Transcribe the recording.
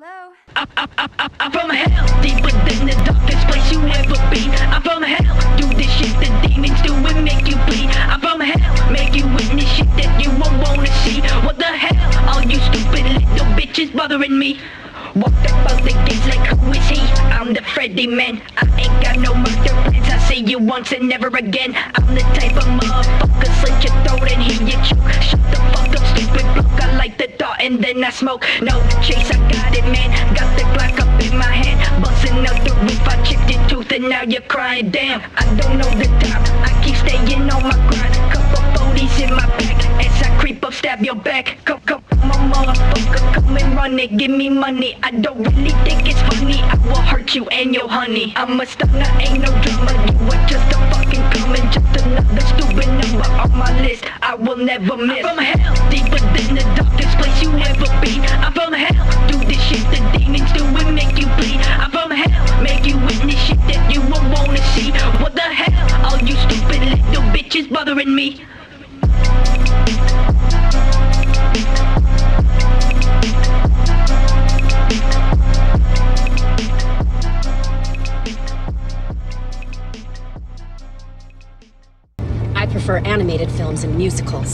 Hello? I'm, I'm, I'm, I'm- from hell, deeper than the darkest place you ever been. I'm from hell, do this shit the demons do and make you bleed. I'm from hell, make you witness shit that you won't wanna see. What the hell, all you stupid little bitches bothering me? Walked up out the gates like who is he? I'm the Freddy man. I ain't got no murder plans. I see you once and never again. I'm the type of and then I smoke. No chase, I got it, man. Got the Glock up in my hand, busting out the roof. I chipped your tooth and now you're crying. Damn, I don't know the time. I keep staying on my grind. Couple 40s in my back as I creep up, stab your back. Come, come, my motherfucker, come and run it. Give me money. I don't really think it's funny. I will hurt you and your honey. I'm a stunner, ain't no drama. Will never miss. I'm from hell, deeper than the darkest place you ever been. I'm from hell, do this shit the demons do and make you bleed. I'm from hell, make you witness shit that you won't wanna see. What the hell, all you stupid little bitches bothering me? Prefer animated films and musicals.